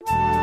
you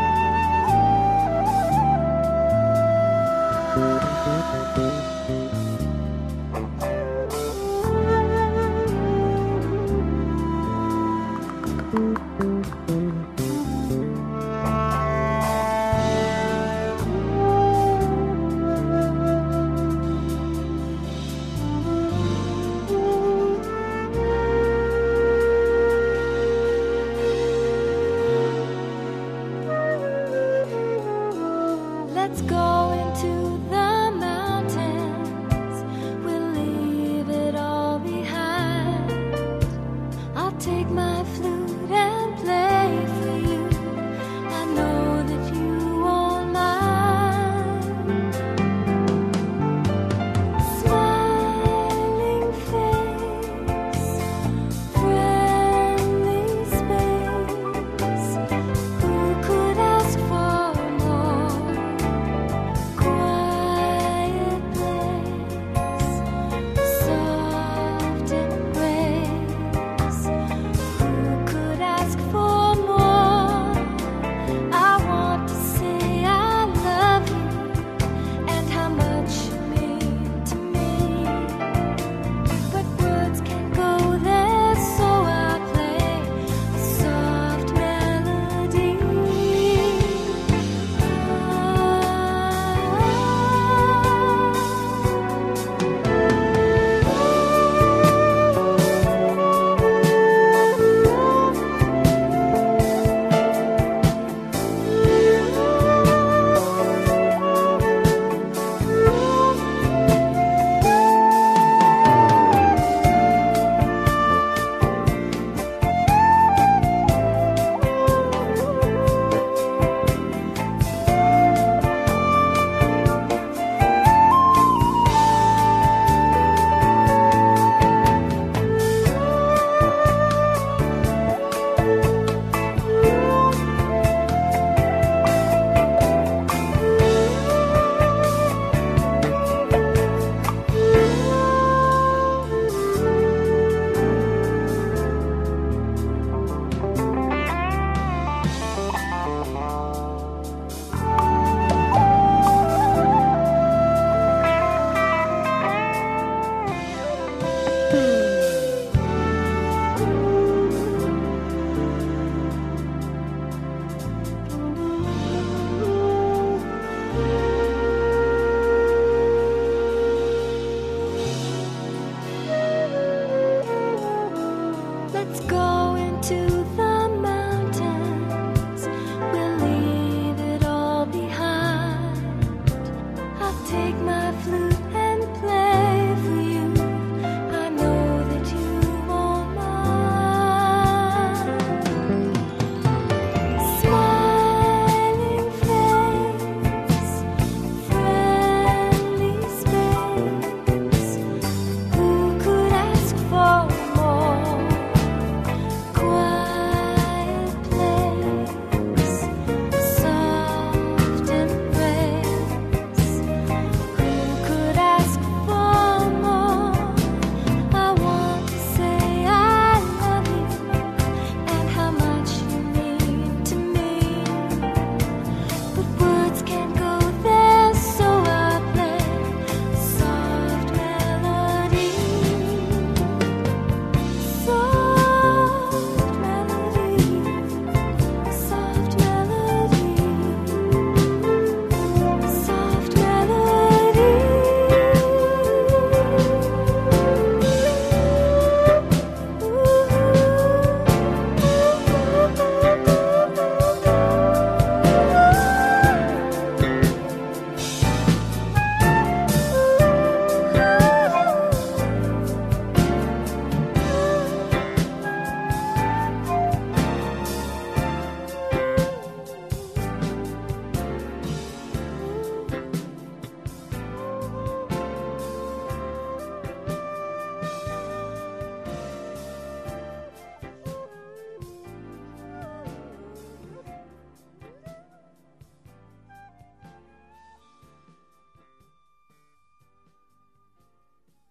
take my flute.